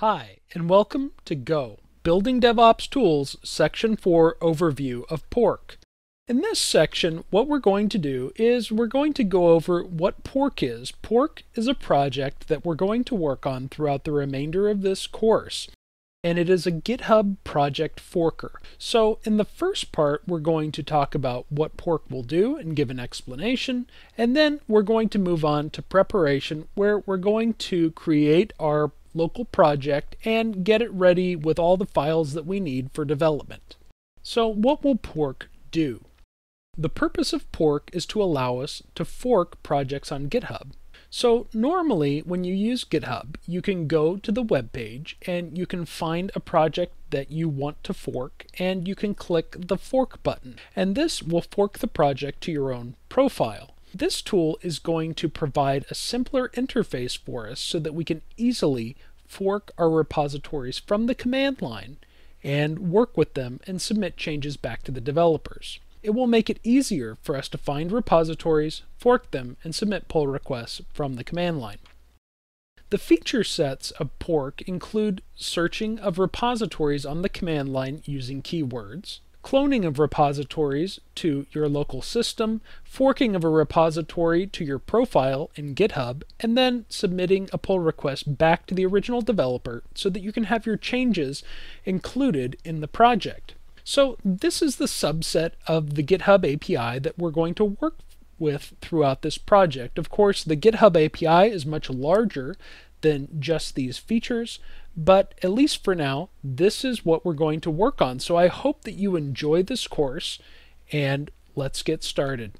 Hi, and welcome to Go, Building DevOps Tools, Section 4 Overview of Pork. In this section, what we're going to do is we're going to go over what Pork is. Pork is a project that we're going to work on throughout the remainder of this course, and it is a GitHub project forker. So in the first part, we're going to talk about what Pork will do and give an explanation, and then we're going to move on to preparation where we're going to create our local project and get it ready with all the files that we need for development. So what will Pork do? The purpose of Pork is to allow us to fork projects on GitHub. So normally when you use GitHub, you can go to the web page and you can find a project that you want to fork and you can click the fork button and this will fork the project to your own profile. This tool is going to provide a simpler interface for us so that we can easily fork our repositories from the command line and work with them and submit changes back to the developers. It will make it easier for us to find repositories, fork them, and submit pull requests from the command line. The feature sets of Pork include searching of repositories on the command line using keywords, cloning of repositories to your local system, forking of a repository to your profile in GitHub, and then submitting a pull request back to the original developer so that you can have your changes included in the project. So this is the subset of the GitHub API that we're going to work with throughout this project. Of course, the GitHub API is much larger than just these features, but at least for now, this is what we're going to work on. So I hope that you enjoy this course, and let's get started.